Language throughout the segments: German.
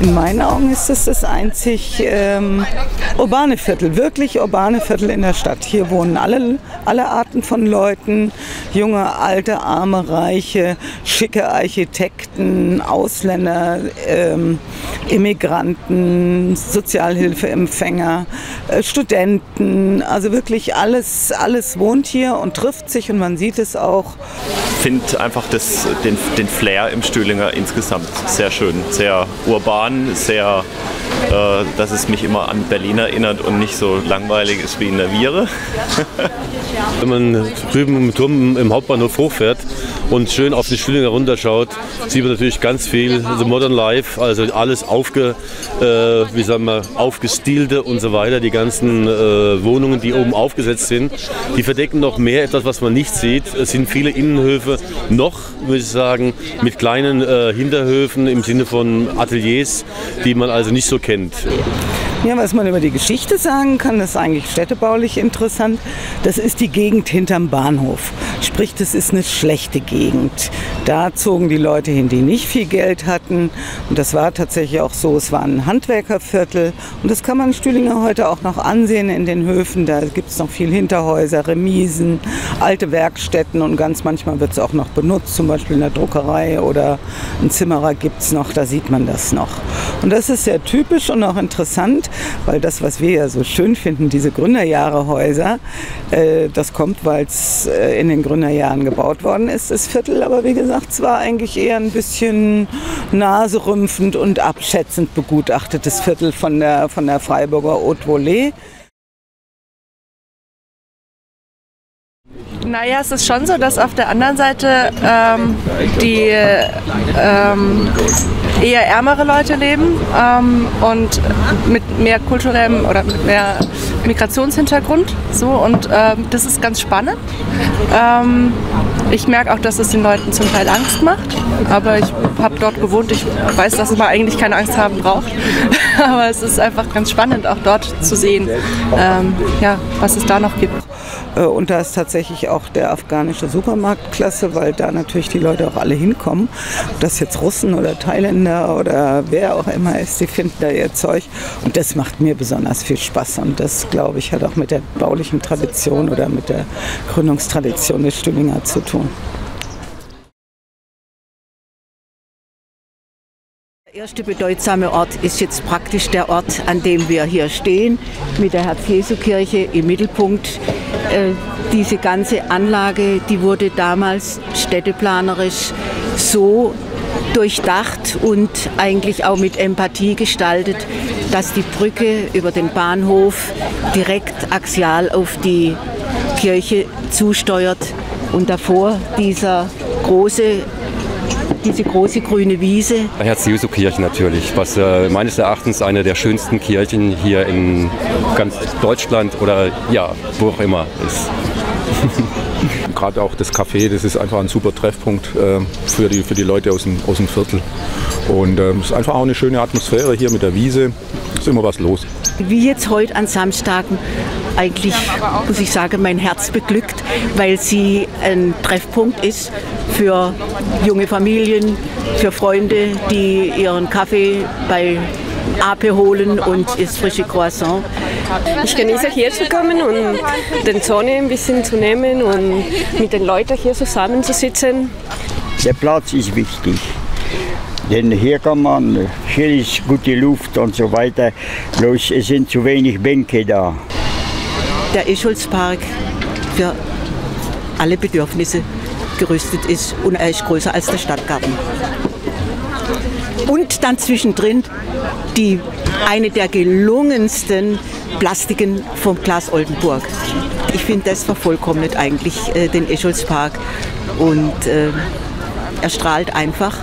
In meinen Augen ist es das einzig ähm, urbane Viertel, wirklich urbane Viertel in der Stadt. Hier wohnen alle, alle Arten von Leuten, junge, alte, arme, reiche, schicke Architekten, Ausländer, ähm, Immigranten, Sozialhilfeempfänger, äh, Studenten, also wirklich alles, alles wohnt hier und trifft sich und man sieht es auch. Ich finde einfach das, den, den Flair im Stühlinger insgesamt sehr schön, sehr urban, sehr, dass es mich immer an Berlin erinnert und nicht so langweilig ist wie in der Viere. Wenn man drüben im Turm im Hauptbahnhof hochfährt und schön auf die Stühlinger runterschaut, sieht man natürlich ganz viel The Modern Life, also alles aufge, äh, wie sagen wir, aufgestielte und so weiter. Die ganzen äh, Wohnungen, die oben aufgesetzt sind, die verdecken noch mehr etwas, was man nicht sieht. Es sind viele Innenhöfe noch, würde ich sagen, mit kleinen äh, Hinterhöfen im Sinne von Ateliers, die man also nicht so kennt. Ja, was man über die Geschichte sagen kann, das ist eigentlich städtebaulich interessant. Das ist die Gegend hinterm Bahnhof. Sprich, das ist eine schlechte Gegend. Da zogen die Leute hin, die nicht viel Geld hatten. Und das war tatsächlich auch so. Es war ein Handwerkerviertel. Und das kann man in Stühlinger heute auch noch ansehen in den Höfen. Da gibt es noch viel Hinterhäuser, Remisen, alte Werkstätten und ganz manchmal wird es auch noch benutzt. Zum Beispiel in der Druckerei oder ein Zimmerer gibt es noch. Da sieht man das noch. Und das ist sehr typisch und auch interessant, weil das, was wir ja so schön finden, diese Gründerjahrehäuser, äh, das kommt, weil es äh, in den Gründerjahren gebaut worden ist, das Viertel. Aber wie gesagt, es war eigentlich eher ein bisschen naserümpfend und abschätzend begutachtetes Viertel von der, von der Freiburger Haute Volée. Naja, es ist schon so, dass auf der anderen Seite ähm, die ähm, eher ärmere Leute leben ähm, und mit mehr kulturellem oder mit mehr Migrationshintergrund. So, und ähm, das ist ganz spannend. Ähm, ich merke auch, dass es den Leuten zum Teil Angst macht, aber ich habe dort gewohnt. Ich weiß, dass man eigentlich keine Angst haben braucht. aber es ist einfach ganz spannend, auch dort zu sehen, ähm, ja, was es da noch gibt. Äh, Und da ist tatsächlich auch der afghanische Supermarkt klasse, weil da natürlich die Leute auch alle hinkommen. Ob das jetzt Russen oder Thailänder oder wer auch immer ist, die finden da ihr Zeug. Und das macht mir besonders viel Spaß. Und das, glaube ich, hat auch mit der baulichen Tradition oder mit der Gründungstradition des Stühlinger zu tun. Der erste bedeutsame Ort ist jetzt praktisch der Ort, an dem wir hier stehen, mit der Herz-Jesu-Kirche im Mittelpunkt. Äh, diese ganze Anlage, die wurde damals städteplanerisch so durchdacht und eigentlich auch mit Empathie gestaltet, dass die Brücke über den Bahnhof direkt axial auf die Kirche zusteuert. Und davor dieser große diese große grüne Wiese. Herz-Jesu-Kirche natürlich, was äh, meines Erachtens eine der schönsten Kirchen hier in ganz Deutschland oder ja, wo auch immer ist. Gerade auch das Café, das ist einfach ein super Treffpunkt äh, für, die, für die Leute aus dem, aus dem Viertel. Und ähm, es ist einfach auch eine schöne Atmosphäre hier mit der Wiese. Ist immer was los. Wie jetzt heute an Samstagen eigentlich, muss ich sagen, mein Herz beglückt, weil sie ein Treffpunkt ist für junge Familien, für Freunde, die ihren Kaffee bei Ape holen und das frische Croissant. Ich genieße hier zu kommen und den Sonne ein bisschen zu nehmen und mit den Leuten hier zusammenzusitzen. Der Platz ist wichtig. Denn hier kann man, hier ist gute Luft und so weiter. Bloß es sind zu wenig Bänke da. Der Escholzpark für alle Bedürfnisse gerüstet ist und er ist größer als der Stadtgarten. Und dann zwischendrin die, eine der gelungensten Plastiken vom Glas Oldenburg. Ich finde, das vervollkommnet eigentlich äh, den Escholzpark und äh, er strahlt einfach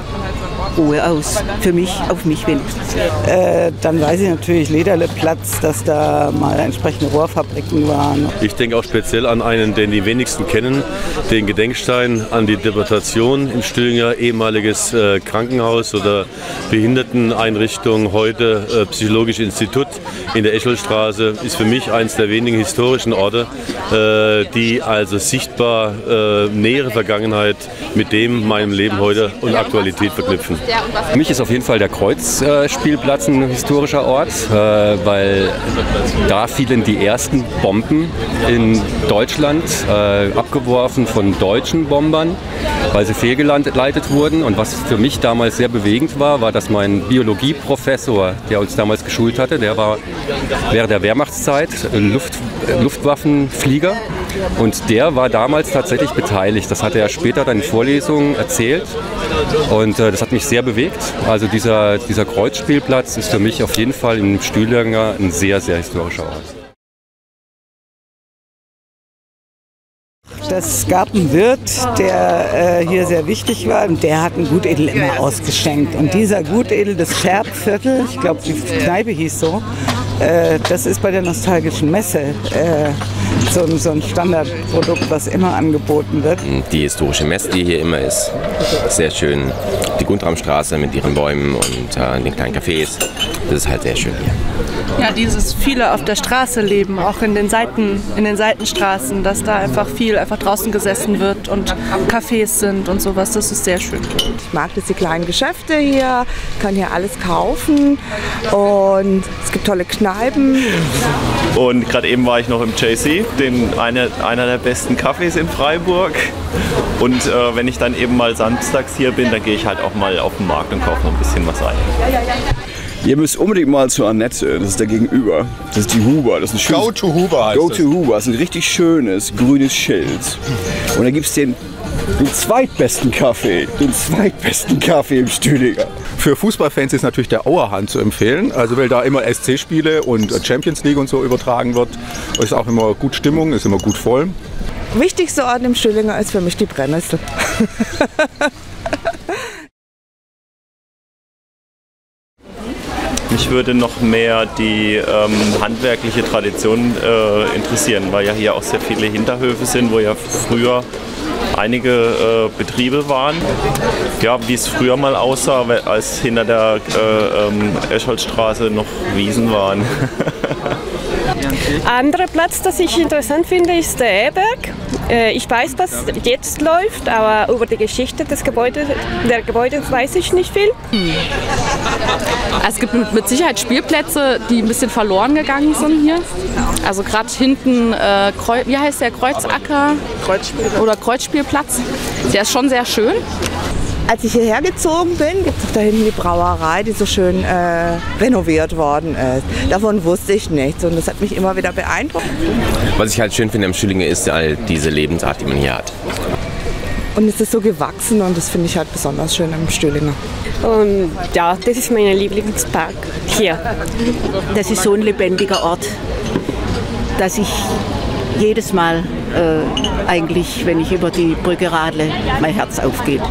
Ruhe aus. Für mich, auf mich wenigstens. Äh, dann weiß ich natürlich Lederleplatz, dass da mal entsprechende Rohrfabriken waren. Ich denke auch speziell an einen, den die wenigsten kennen, den Gedenkstein an die Deportation im Stüllinger, ehemaliges äh, Krankenhaus oder Behinderteneinrichtung, heute äh, Psychologisches Institut in der Escholstraße, ist für mich eines der wenigen historischen Orte, äh, die also sichtbar äh, nähere Vergangenheit mit dem meinem Leben heute und Aktualität verknüpfen. Für mich ist auf jeden Fall der Kreuzspielplatz ein historischer Ort, äh, weil da fielen die ersten Bomben in Deutschland, äh, abgeworfen von deutschen Bombern, weil sie fehlgeleitet wurden. Und was für mich damals sehr bewegend war, war, dass mein Biologieprofessor, der uns damals geschult hatte, der war während der Wehrmachtszeit Luft, Luftwaffenflieger und der war damals tatsächlich beteiligt. Das hat er später dann in Vorlesungen erzählt. Und äh, das hat mich sehr bewegt. Also dieser, dieser Kreuzspielplatz ist für mich auf jeden Fall im Stühlinger ein sehr, sehr historischer Ort. Das gab einen Wirt, der äh, hier sehr wichtig war und der hat einen Gutedel immer ausgeschenkt. Und dieser Gutedel des Scherbviertel, ich glaube die Kneipe hieß so, äh, das ist bei der nostalgischen Messe äh, so, so, ein Standardprodukt, was immer angeboten wird. Die historische Messe, die hier immer ist, sehr schön. Die Guntramstraße mit ihren Bäumen und äh, den kleinen Cafés, das ist halt sehr schön hier. Ja, dieses viele auf der Straße leben, auch in den Seiten, in den Seitenstraßen, dass da einfach viel einfach draußen gesessen wird und Cafés sind und sowas, das ist sehr schön. Ich mag das die kleinen Geschäfte hier, kann hier alles kaufen und es gibt tolle Kneipen. Und gerade eben war ich noch im JC, den, eine, einer der besten Cafés in Freiburg. Und äh, wenn ich dann eben mal samstags hier bin, dann gehe ich halt auch mal auf den Markt und kaufe noch ein bisschen was ein. Ihr müsst unbedingt mal zur Annette, das ist der Gegenüber. Das ist die Huber. Das ist ein schönes, Go to Huber heißt Go es. to Huber, das ist ein richtig schönes grünes Schild. Und da gibt es den, den zweitbesten Kaffee, den zweitbesten Kaffee im Stüdiger. Für Fußballfans ist natürlich der Auerhahn zu empfehlen, also weil da immer SC-Spiele und Champions League und so übertragen wird. Ist auch immer gut Stimmung, ist immer gut voll. Wichtigster Ort im Stühlinger ist für mich die Brennnessel. Mich würde noch mehr die ähm, handwerkliche Tradition äh, interessieren, weil ja hier auch sehr viele Hinterhöfe sind, wo ja früher einige äh, Betriebe waren. Ja, wie es früher mal aussah, als hinter der äh, ähm, Escholzstraße noch Wiesen waren. Anderer Platz, das ich interessant finde, ist der Eberg. Äh, Ich weiß, was jetzt läuft, aber über die Geschichte des Gebäudes, der Gebäude weiß ich nicht viel. Es gibt mit- Sicherheit Spielplätze, die ein bisschen verloren gegangen sind hier. Also gerade hinten, äh, wie heißt der, Kreuzacker? Oder Kreuzspielplatz. Der ist schon sehr schön. Als ich hierher gezogen bin, gibt es da hinten die Brauerei, die so schön äh, renoviert worden ist. Davon wusste ich nichts und das hat mich immer wieder beeindruckt. Was ich halt schön finde am Stühlinger ist halt diese Lebensart, die man hier hat. Und es ist so gewachsen und das finde ich halt besonders schön im Stühlinger. Und ja, das ist mein Lieblingspark hier. Das ist so ein lebendiger Ort, dass ich jedes Mal äh, eigentlich, wenn ich über die Brücke radle, mein Herz aufgeht.